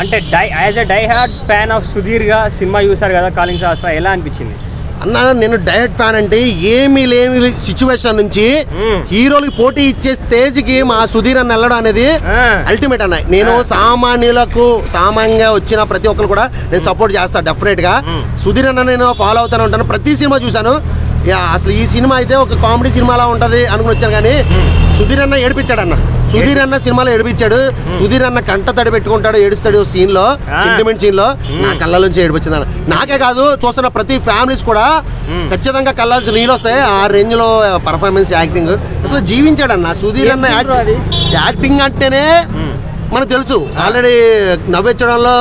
అంటే die as a die hard fan of సుధీర్గా cinema చూసారు కదా కాలింగ్ శాస్త్ర ఎలా అనిపించింది? అన్న నేను డైరెక్ట్ ఫ్యాన్ అంటే ఏమీ లేని సిచ్యువేషన్ నుంచి. హీరోలకి పోటీ ఇచ్చే స్టేజ్కి మా సుధీర్ అన్న వెళ్ళడం అనేది. అల్టిమేట్ అన్న. నేను సామాన్యులకు సామాన్యంగా వచ్చిన ప్రతి ఒక్కరు కూడా నేను సపోర్ట్ చేస్తా డెఫినెట్గా. సుధీర్ అన్న నేను ఫాలో అవుతానే ఉంటాను. ప్రతి సినిమా చూశాను. యా, అసలు ఈ సినిమా అయితే ఒక కామెడీ సినిమాలా ఉంటది అనుకుని వచ్చాను కానీ సుధీర్ అన్న ఏడిపించాడు అన్న. సుధీర్ అన్న సినిమాలో ఏడిపించాడు. సుధీర్ అన్న కంట తడి పెట్టుకుంటాడు ఏడుస్తాడు సీన్లో. సెంటిమెంట్ సీన్లో నా కళ్ళ నుంచి ఏడిపించింది అన్న. నాకే కాదు చూస్తున్న ప్రతి ఫ్యామిలీస్ కూడా ఖచ్చితంగా కళ్ళ నుంచి నీళ్ళు వస్తాయి. ఆ రేంజ్లో పర్ఫార్మెన్స్ యాక్టింగ్ అసలు జీవించాడు అన్న. సుధీర్ అన్న? యాక్టింగ్ అంటేనే మనకు తెలుసు. ఆల్రెడీ నవ్వెచ్చడంలో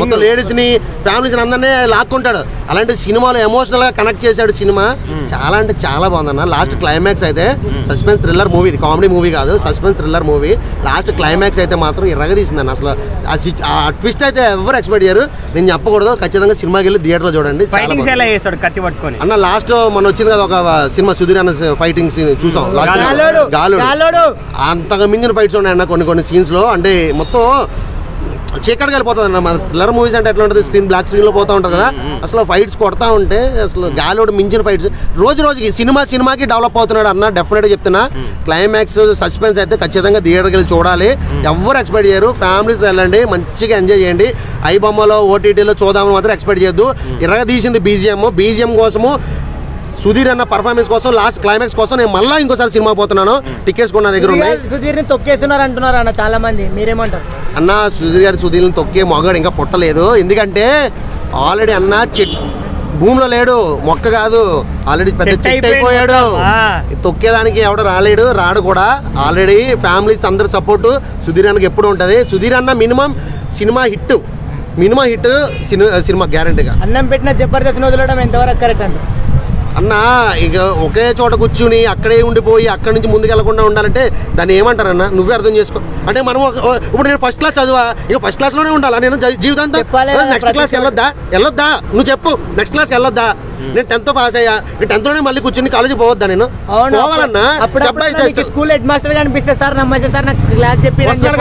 మొత్తం లేడీస్ని ఫ్యామిలీస్ అందరినీ లాక్కుంటాడు. అలాంటి సినిమాలో ఎమోషనల్గా కనెక్ట్ చేశాడు సినిమా. చాలా అంటే చాలా బాగుందన్న. లాస్ట్ క్లైమాక్స్ అయితే సస్పెన్స్ థ్రిల్లర్ మూవీ ఇది కామెడీ మూవీ కాదు suspense thriller movie last climax అయితే మాత్రం ఇరగదీసిందన్న అసలు ఆ ట్విస్ట్ అయితే ఎవరు ఎక్స్పెక్ట్ చేయరు. నేను చెప్పకూడదు. ఖచ్చితంగా సినిమాకి వెళ్ళి థియేటర్లో చూడండి. అన్న లాస్ట్ మన వచ్చింది కదా ఒక సినిమా సుధీర్ అన్న ఫైటింగ్ సీన్ చూసాం. లాస్ట్ గాలోడు. గాలోడు. అంతగా మించిన ఫైట్స్ ఉన్నాయన్న కొన్ని కొన్ని సీన్స్లో. అంటే మొత్తం చీకటికి వెళ్ళిపోతుంది అన్న? మన థ్రిల్లర్ మూవీస్ అంటే ఎట్లా ఉంటుంది? స్క్రీన్ బ్లాక్ స్క్రీన్లో పోతూ పోతా ఉంటుంది కదా. అసలు ఫైట్స్ కొడతా ఉంటే అసలు గాలోడు మించిన ఫైట్స్. రోజు రోజుకి సినిమా సినిమాకి డెవలప్ అవుతున్నాడు అన్న డెఫినెట్గా చెప్తున్నా. క్లైమాక్స్ సస్పెన్స్ అయితే ఖచ్చితంగా థియేటర్కి వెళ్ళి చూడాలి. ఎవరు ఎక్స్పెక్ట్ చేయరు. ఫ్యామిలీస్ వెళ్ళండి మంచిగా ఎంజాయ్ చేయండి. ఐ బొమ్మలో ఓటీటీలో చూద్దామని మాత్రం ఎక్స్పెక్ట్ చేయొద్దు. ఇరగ తీసింది బీజిఎం. బీజిఎం కోసము సుధీర్ అన్న పర్ఫార్మెన్స్ కోసం లాస్ట్ క్లైమాక్స్ కోసం నేను మళ్ళీ ఇంకోసారి సినిమా పోతున్నాను. టికెట్స్ కూడా నా దగ్గర ఉన్నాయి. సుధీర్ని తొక్కేస్తున్నారు అంటున్నారు అన్న చాలా మంది మీరేమంటారు? అన్న సుధీర్ గారి సుధీర్ని తొక్కే మొగాడు ఇంకా పుట్టలేదు. ఎందుకంటే ఆల్రెడీ అన్న చెట్ భూమిలో లేడు మొక్క కాదు. ఆల్రెడీ పెద్ద చెట్టు అయిపోయాడు. తొక్కేదానికి ఎవడు రాలేడు రాడు కూడా. ఆల్రెడీ ఫ్యామిలీస్ అందరి సపోర్టు సుధీర్ అన్నకి ఎప్పుడు ఉంటుంది. సుధీర్ అన్న minimum cinema hit minimum hit cinema గ్యారంటీగా. అన్నం పెట్టిన జబర్దస్త్ వదలడం ఎంతవరకు కరెక్ట్ అంట అన్న ఇక ఒకే చోట కూర్చుని అక్కడే ఉండిపోయి అక్కడి నుంచి ముందుకు వెళ్ళకుండా ఉండాలంటే దాన్ని ఏమంటారన్న నువ్వే అర్థం చేసుకో అంటే మనం ఇప్పుడు నేను ఫస్ట్ క్లాస్ చదువా. ఇక ఫస్ట్ క్లాస్లోనే ఉండాలా? నేను జీవితాంతం నెక్స్ట్ క్లాస్కి వెళ్ళొద్దా? వెళ్ళొద్దా? నువ్వు చెప్పు. నెక్స్ట్ క్లాస్కి వెళ్ళొద్దా? నేను టెన్త్ పాస్ అయ్యా. ఈ టెన్త్లోనే మళ్ళీ కూర్చుని కాలేజీ పోవద్దా నేను? పోవాలన్నా. స్కూల్ హెడ్ మాస్టర్ కనిపిస్తే సార్ సార్ నాకు క్లాస్ చెప్పి వస్తున్నాడు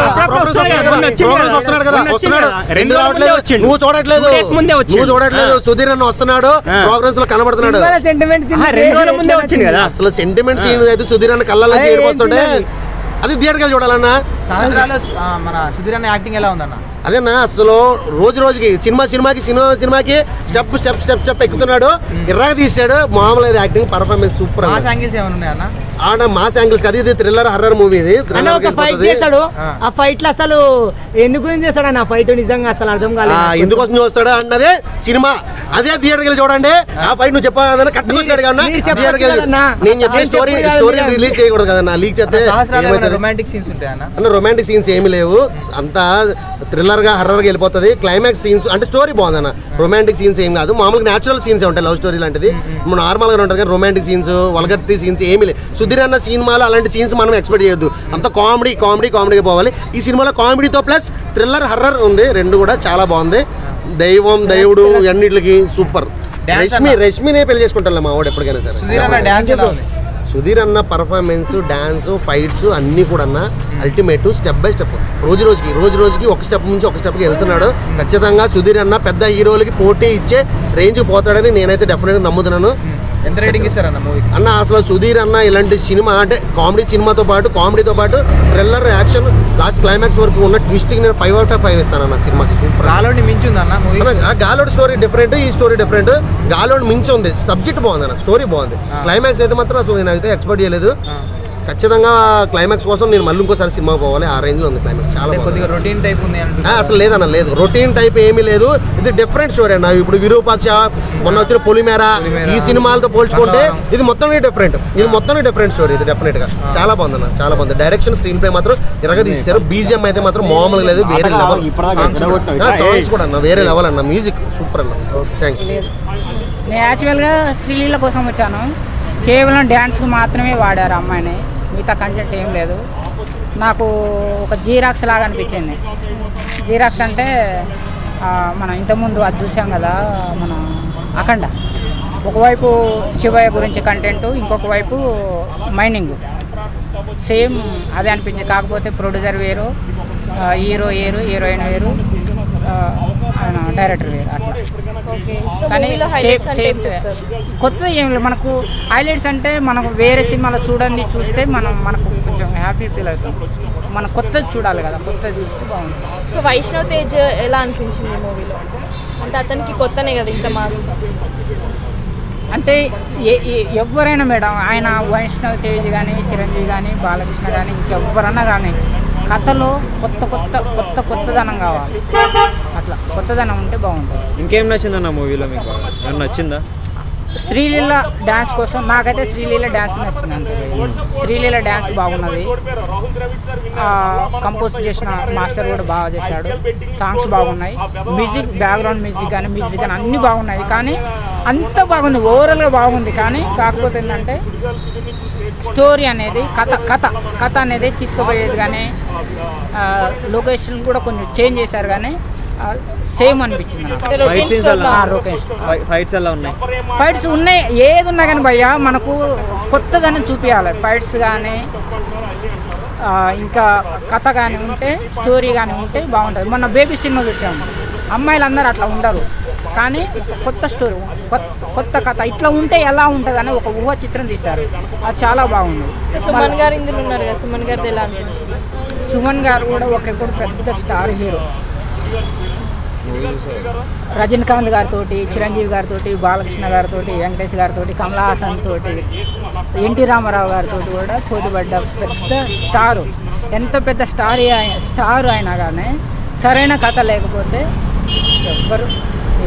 కదా? వస్తున్నాడు రెండు రావట్లేదు. నువ్వు చూడట్లేదు. నువ్వు చూడట్లేదు. సుధీర్ అన్న వస్తున్నాడు. ఆ. ప్రోగ్రెస్లో కనబడుతున్నాడు. అసలు సెంటిమెంట్ సీన్ అయితే సుధీర్ అన్న కళ్ళలో ఏంటి అది థియేటర్కి చూడాలన్నా? సహస్రాలో మన సుధీర్ అన్న యాక్టింగ్ ఎలా ఉందన్న? అదేనా? అసలు రోజు రోజుకి సినిమా సినిమాకి సినిమా సినిమాకి స్టెప్ స్టెప్ స్టెప్ స్టెప్ ఎక్కుతున్నాడు. ఇర్రాగా తీసాడు మామూలు పర్ఫార్మెన్స్ పర్ఫార్మెన్స్ సూపర్ యాంగిల్స్ ఏమైనా ఉన్నాయన్న? ఆడ మాస్ యాంగిల్స్ అది ఇది థ్రిల్లర్ హర్రర్ మూవీ ఇది. అన్న ఒక ఫైట్ చేస్తాడు ఆ ఫైట్లో అసలు ఎందుకు ఏం చేస్తాడు అన్న? ఫైట్ నిజంగా అసలు అర్థం కాలేదు. ఎందుకోసం చూస్తాడు అన్నదే సినిమా. అదే థియేటర్కి వెళ్ళి చూడండి. ఆ ఫైట్ నువ్వు చెప్పాలని కదా థియేటర్కి వెళ్ళి కదన్నా. నేను చెప్పే నేను స్టోరీ కాదు. స్టోరీ. రిలీజ్ చేయకూడదు కదన్నా. లీక్ చేస్తే? రొమాంటిక్ సీన్స్ ఉంటాయన్న అన్న. రొమాంటిక్ సీన్స్ ఏమి లేవు. అంతా థ్రిల్లర్గా హర్రర్గా వెళ్ళిపోతుంది. క్లైమాక్స్ సీన్స్ అంటే స్టోరీ బాగుంది అన్న రొమాంటిక్ సీన్స్ ఏం కాదు. మామూలుగా న్యాచురల్ సీన్స్ ఉంటాయి లవ్ స్టోరీ లాంటిది. నార్మల్గా ఉంటుంది కానీ రొమాంటిక్ సీన్స్ వల్గరిటీ సీన్స్ ఏమి సుధీర్ అన్న సినిమాలో అలాంటి సీన్స్ మనం ఎక్స్పెక్ట్ చేయొద్దు. అంత కామెడీ కామెడీ కామెడీగా పోవాలి. ఈ సినిమాలో కామెడీతో ప్లస్ థ్రిల్లర్ హర్రర్ ఉంది. రెండు కూడా చాలా బాగుంది. దైవం దేవుడు అన్నిటికి సూపర్ రష్మి. రష్మినే పెళ్ళి చేసుకుంటాను మా వాడు ఎప్పటికైనా సరే. సుధీర్ అన్న పర్ఫార్మెన్స్ డాన్స్ ఫైట్స్ అన్నీ కూడా అన్న అల్టిమేట్ స్టెప్ బై స్టెప్ రోజు రోజుకి రోజు రోజుకి ఒక స్టెప్ నుంచి ఒక స్టెప్కి వెళ్తున్నాడు. ఖచ్చితంగా సుధీర్ అన్న పెద్ద హీరోలకి పోటీ ఇచ్చే రేంజ్ పోతాడని నేనైతే డెఫినెట్గా నమ్ముతున్నాను. ఎంత రేటింగ్ ఇస్తారన్న మూవీకి అన్న అసలు సుధీర్ అన్న ఇలాంటి సినిమా అంటే కామెడీ సినిమాతో పాటు కామెడీతో పాటు థ్రిల్లర్ యాక్షన్ లాస్ట్ క్లైమాక్స్ వరకు ఉన్న ట్విస్ట్కి నేను ఫైవ్ అవుట్ ఆఫ్ ఫైవ్ ఇస్తాను అన్న సినిమాకి. సూపర్ గాలోని మించి ఉందన్న మూవీ అన్న, ఆ గాలోడ్ స్టోరీ డిఫరెంట్ ఈ స్టోరీ డిఫరెంట్ గాలోడ్ మించి ఉంది సబ్జెక్ట్ బాగుంది అన్న స్టోరీ బాగుంది. క్లైమాక్స్ అయితే మాత్రం అసలు నేను అయితే ఎక్స్పెక్ట్ చేయలేదు ఖచ్చితంగా క్లైమాక్స్ కోసం నేను మళ్ళీ ఇంకోసారి సినిమా పోవాలి. ఆ రేంజ్లో ఉంది క్లైమాక్స్ చాలా కొద్దిగా రొటీన్ టైప్ ఉంది అసలు లేదన్న లేదు. రొటీన్ టైప్ ఏమీ లేదు. ఇది డిఫరెంట్ స్టోరీ అన్న. ఇప్పుడు విరూపాక్ష మొన్న వచ్చిన పొలిమేర. ఈ సినిమాలతో పోల్చుకుంటే. ఇది మొత్తం డిఫరెంట్ ఇది మొత్తం డిఫరెంట్ స్టోరీ ఇది డెఫినెట్గా. చాలా బాగుంది అన్న చాలా బాగుంది. డైరెక్షన్ స్క్రీన్ ప్లే మాత్రం ఇరగ తీశారు బీజిఎం అయితే మాత్రం మామూలుగా లేదు వేరే లెవెల్ సాంగ్స్ కూడా. అన్న వేరే లెవెల్ అన్న. మ్యూజిక్ సూపర్ అన్న. థ్యాంక్ యూ నేను యాక్చువల్గా స్త్రీల కోసం వచ్చాను. కేవలం డ్యాన్స్కి మాత్రమే వాడారు అమ్మాయిని. మిగతా కంటెంట్ ఏం లేదు. నాకు ఒక జీరాక్స్ లాగా అనిపించింది. జీరాక్స్ అంటే మనం ఇంతకుముందు అది చూసాం కదా మన అఖండ. ఒకవైపు శివయ్య గురించి కంటెంట్ ఇంకొక వైపు మైనింగ్ సేమ్ అదే అనిపించింది. కాకపోతే ప్రొడ్యూసర్ వేరు హీరో వేరు హీరోయిన్ వేరు. డైరెక్టర్ వేరు అట్లా. కానీ సేమ్ సేమ్ కొత్తది ఏం లేదు. మనకు హైలైట్స్ అంటే మనకు వేరే సినిమాలో చూడండి చూస్తే మనం మనకు కొంచెం హ్యాపీ ఫీల్ అవుతాం. మనం కొత్తది చూడాలి కదా కొత్తది చూస్తే బాగుంటుంది. సో వైష్ణవ్ తేజ్ ఎలా అనిపించింది మూవీలో? అంటే అతనికి కొత్తనే కదా ఇంత మాస్ అంటే ఎవరైనా మేడం ఆయన వైష్ణవ్ తేజ్ కానీ చిరంజీవి కానీ బాలకృష్ణ కానీ ఇంకెవ్వరన్నా కానీ కథలో కొత్త కొత్త కొత్త కొత్తదనం కావాలి. అట్లా కొత్తదనం ఉంటే బాగుంటుంది. ఇంకేం నచ్చిందన్న మూవీలో మీకు? ఏమన్నా నచ్చిందా? శ్రీలీల డ్యాన్స్ కోసం నాకైతే శ్రీలీల డ్యాన్స్ నచ్చింది అంతే. శ్రీలీల డ్యాన్స్ బాగున్నది. కంపోజ్ చేసిన మాస్టర్ కూడా బాగా చేశాడు. సాంగ్స్ బాగున్నాయి. మ్యూజిక్ బ్యాక్గ్రౌండ్ మ్యూజిక్ కానీ మ్యూజిక్ కానీ అన్నీ బాగున్నాయి. కానీ అంత బాగుంది ఓవరాల్గా బాగుంది. కానీ కాకపోతే ఏంటంటే స్టోరీ అనేది కథ కథ కథ అనేది తీసుకుపోయేది కానీ లొకేషన్ కూడా కొంచెం చేంజ్ చేశారు కానీ సేమ్ అనిపించింది ఫైట్స్ ఎలా ఉన్నాయి. ఫైట్స్ ఉన్నాయి. ఏది ఉన్నా కానీ భయ్య మనకు కొత్తదని చూపించాలి ఫైట్స్ కానీ ఇంకా కథ కానీ ఉంటే స్టోరీ కానీ ఉంటే బాగుంటుంది. మొన్న బేబీ సినిమా చూసాము అమ్మాయిలు అందరూ అట్లా ఉండరు. కానీ కొత్త స్టోరీ కొత్త కొత్త కథ ఇట్లా ఉంటే ఎలా ఉంటుంది అని ఒక ఊహ చిత్రం తీశారు. అది చాలా బాగుంది. సుమన్ గారు ఇందులో ఉన్నారు కదా సుమన్ గారిది ఎలా సుమన్ గారు కూడా ఒక కూడా పెద్ద స్టార్ హీరో రజనీకాంత్ గారితో చిరంజీవి గారితో బాలకృష్ణ గారితో వెంకటేష్ గారితో కమలా హాసన్ తోటి ఎన్టీ రామారావు గారితో కూడా పోటీపడ్డ పెద్ద స్టారు ఎంత పెద్ద స్టార్ స్టార్ అయినా కానీ సరైన కథ లేకపోతే ఎవ్వరు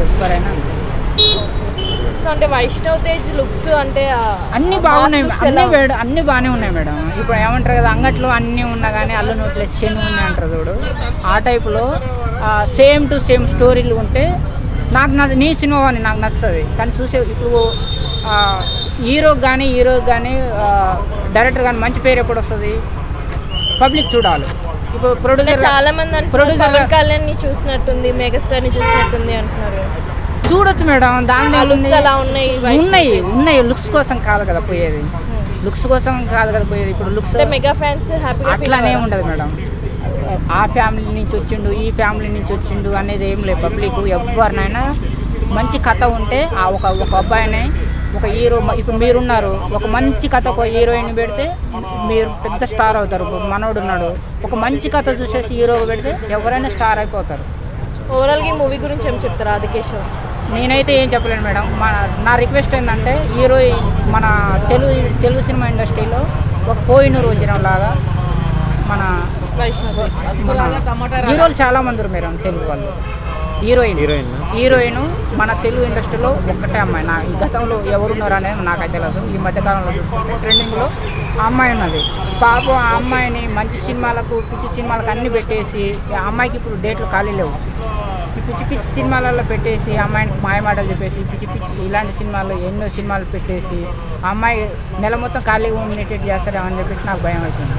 ఎవరైనా అంతే. సో అంటే వైష్ణవ్ తేజ్ లుక్స్ అంటే అన్ని బాగున్నాయి అన్ని అన్ని బాగానే ఉన్నాయి మేడం ఇప్పుడు ఏమంటారు కదా అంగట్లో అన్నీ ఉన్నా కానీ అల్లు నోట్లే శని ఉన్నాయి అంటారు చూడు ఆ టైపులో సేమ్ టు సేమ్ స్టోరీలు ఉంటే నాకు నచ్చ నీ సినిమా అని నాకు నచ్చుతుంది. కానీ చూసే ఇప్పుడు హీరోకి కానీ హీరోకి కానీ డైరెక్టర్ కానీ మంచి పేరు ఎప్పుడు వస్తుంది? పబ్లిక్ చూడాలి. ఇప్పుడు ప్రొడ్యూసర్ చాలా మంది ప్రొడ్యూసర్ కళ్యాణ్ చూసినట్టుంది మెగాస్టార్ని చూసినట్టుంది అంటున్నారు. చూడొచ్చు మేడం దాని looks అలా ఉన్నాయి, ఉన్నాయి ఉన్నాయి. లుక్స్ కోసం కాదు కదా పోయేది. లుక్స్ కోసం కాదు కదా పోయేది. ఇప్పుడు లుక్స్ మెగా ఫ్యాన్స్ హ్యాపీగా అట్లానే ఉండదు మేడం. ఆ ఫ్యామిలీ నుంచి వచ్చిండు ఈ ఫ్యామిలీ నుంచి వచ్చిండు అనేది ఏం లేదు. పబ్లిక్ ఎవరినైనా మంచి కథ ఉంటే ఆ ఒక ఒక అబ్బాయిని ఒక హీరో ఇప్పుడు మీరున్నారు. ఒక మంచి కథ ఒక హీరోయిన్ పెడితే మీరు పెద్ద స్టార్ అవుతారు. మనోడు ఉన్నాడు. ఒక మంచి కథ చూసేసి హీరో పెడితే ఎవరైనా స్టార్ అయిపోతారు. ఓవరాల్గా ఈ మూవీ గురించి ఏం చెప్తారు ఆదికేశ్వర్ నేనైతే ఏం చెప్పలేను మేడం. మన నా రిక్వెస్ట్ ఏంటంటే హీరో మన తెలుగు తెలుగు సినిమా ఇండస్ట్రీలో ఒక పోయిన రోజున లాగా మన హీరోలు చాలా మంది మేడం తెలుగు వాళ్ళు. హీరోయిన్. హీరోయిన్ హీరోయిన్ మన తెలుగు ఇండస్ట్రీలో ఒక్కటే అమ్మాయి. నా ఈ గతంలో ఎవరున్నారు అనేది నాకైతే తెలియదు ఈ మధ్యకాలంలో చూసుకుంటే ట్రెండింగ్లో ఆ అమ్మాయి ఉన్నది. పాపం ఆ అమ్మాయిని మంచి సినిమాలకు పిచ్చి సినిమాలకు అన్ని పెట్టేసి ఆ అమ్మాయికి ఇప్పుడు డేట్లు ఖాళీ లేవు. ఈ పిచ్చి పిచ్చి సినిమాలలో పెట్టేసి అమ్మాయిని మాయమాటలు చెప్పేసి పిచ్చి పిచ్చి ఇలాంటి సినిమాలు ఎన్నో సినిమాలు పెట్టేసి అమ్మాయి నెల మొత్తం ఖాళీగా ఉండేటట్టు చేస్తారేమని చెప్పేసి నాకు భయం అవుతుంది.